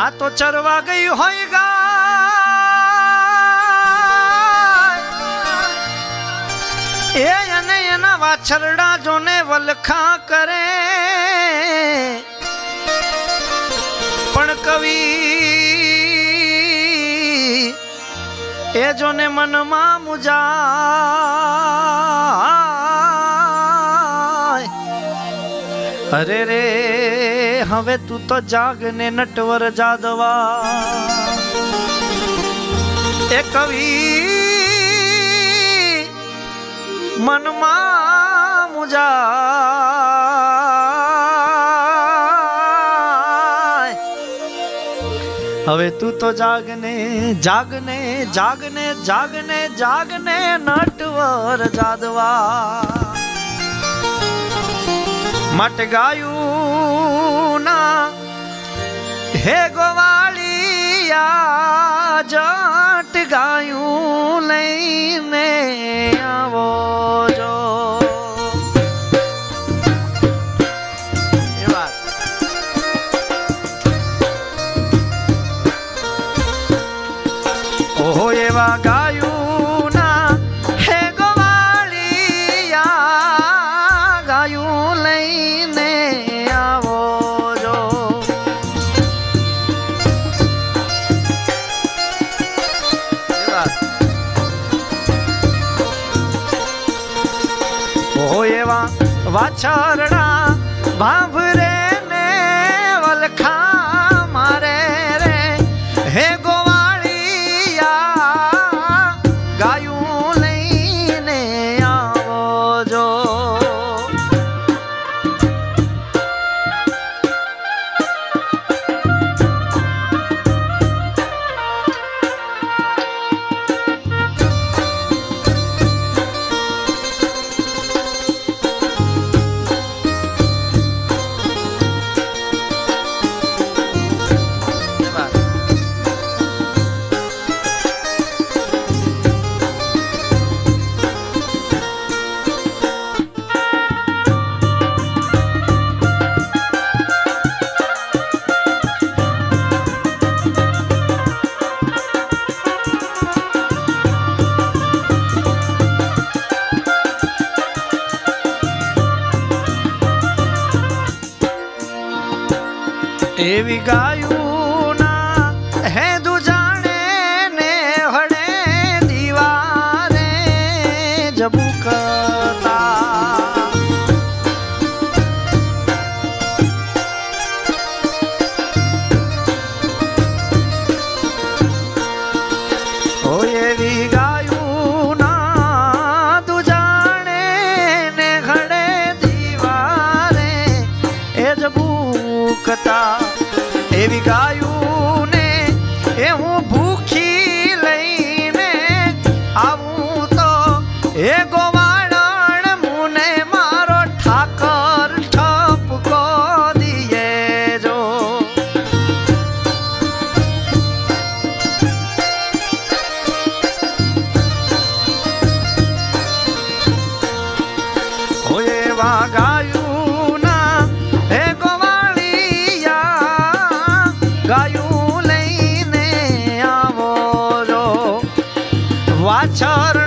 આ તો ચરવા ગઈ હોય ગા એ અને એના વાછરડા જોને વલખા કરે. પણ કવિ એ જોને મનમાં મુજા અરે રે. હવે તું તો જાગને નટવર જાદવા એ કવિ મનમાં મુજા હવે તું તો જાગને જાગને જાગને જાગને જાગને નટવર જાદવા માટે ગાયું जाट गायूं लई में आवो जो। ये बात। ओ ये वा वा भाभरे એવી ગાયું ના હે દુજાણે ને હડે દીવારે જબુકતા ઓ એવી ગાયું ના దేవికాయు ছাড়া